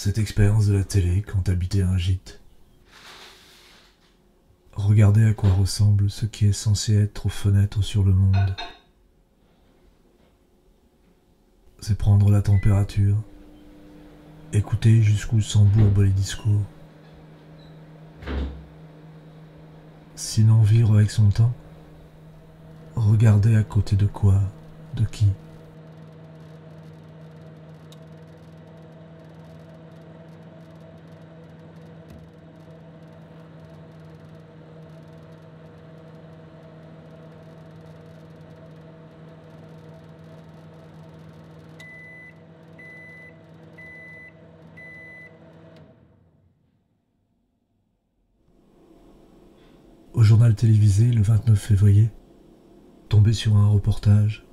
Cette expérience de la télé quand habiter un gîte. Regardez à quoi ressemble ce qui est censé être aux fenêtres sur le monde. C'est prendre la température, écouter jusqu'où s'embourbent les discours. Sinon vivre avec son temps, regarder à côté de quoi, de qui. Journal télévisé le 29 février, tombé sur un reportage,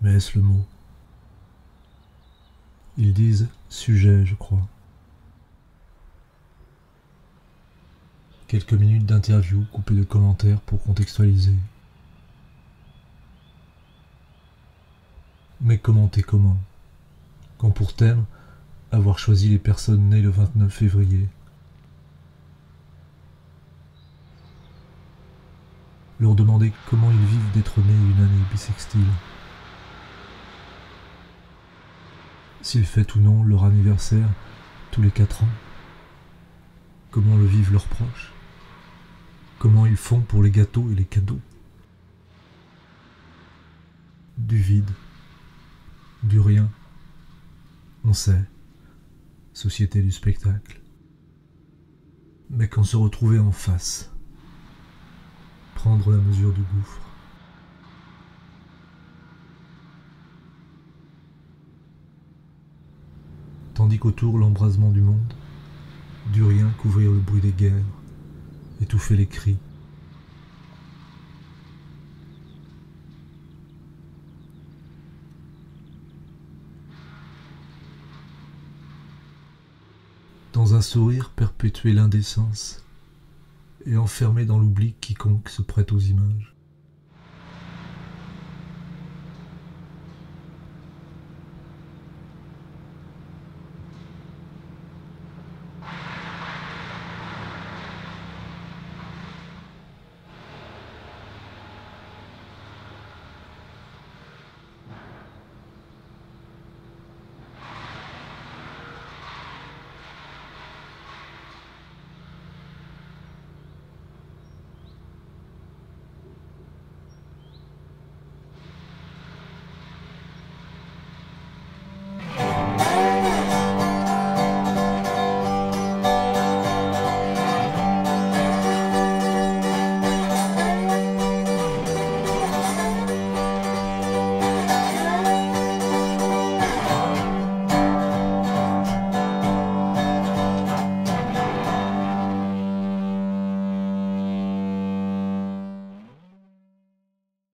mais est-ce le mot? Ils disent sujet, je crois. Quelques minutes d'interview coupées de commentaires pour contextualiser. Mais commenter comment? Quand pour thème, avoir choisi les personnes nées le 29 février leur demander comment ils vivent d'être nés une année bissextile. S'ils fêtent ou non leur anniversaire tous les quatre ans. Comment le vivent leurs proches? Comment ils font pour les gâteaux et les cadeaux? Du vide. Du rien. On sait. Société du spectacle. Mais quand se retrouver en face, prendre la mesure du gouffre. Tandis qu'autour l'embrasement du monde, du rien couvrir le bruit des guerres, étouffer les cris. Dans un sourire perpétuer l'indécence et enfermer dans l'oubli quiconque se prête aux images.